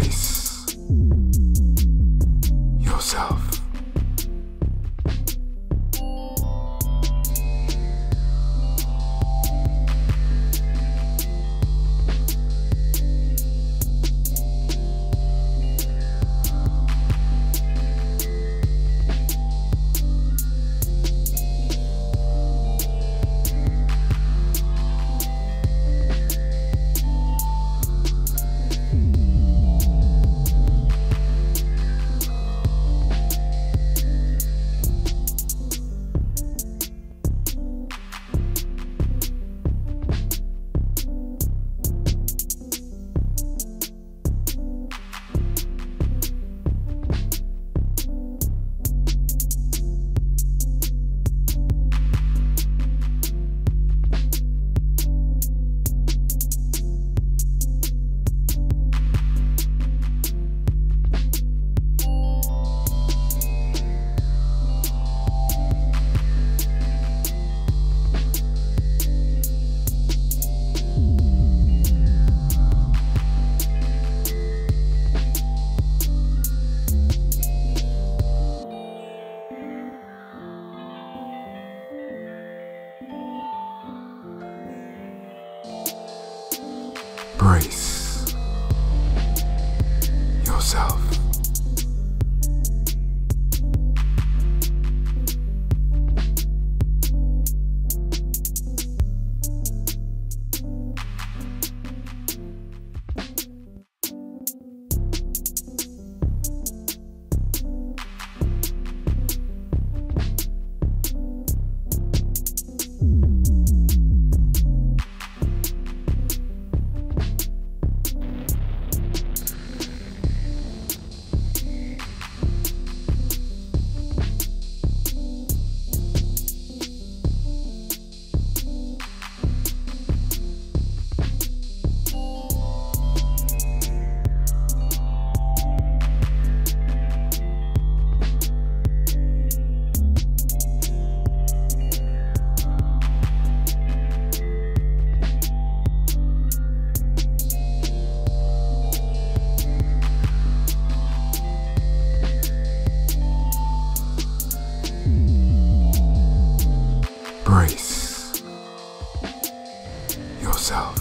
Brace yourself. Brace yourself. myself.